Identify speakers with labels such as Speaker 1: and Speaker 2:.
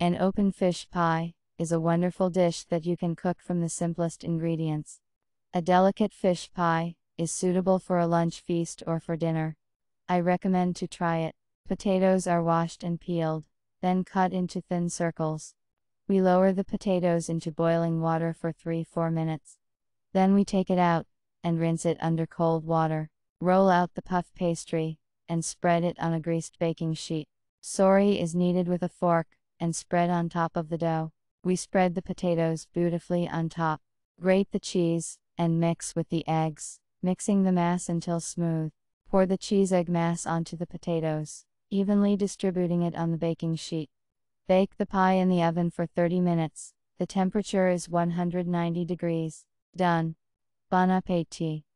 Speaker 1: An open fish pie is a wonderful dish that you can cook from the simplest ingredients. A delicate fish pie is suitable for a lunch feast or for dinner. I recommend to try it. Potatoes are washed and peeled, then cut into thin circles. We lower the potatoes into boiling water for 3 4 minutes. Then we take it out and rinse it under cold water. Roll out the puff pastry and spread it on a greased baking sheet. Saury is kneaded with a fork and spread on top of the dough. We spread the potatoes beautifully on top. Grate the cheese and mix with the eggs, mixing the mass until smooth. Pour the cheese egg mass onto the potatoes, evenly distributing it on the baking sheet. Bake the pie in the oven for 30 minutes. The temperature is 190 degrees. Done. Bon appetit.